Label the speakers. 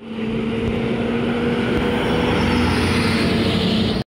Speaker 1: Música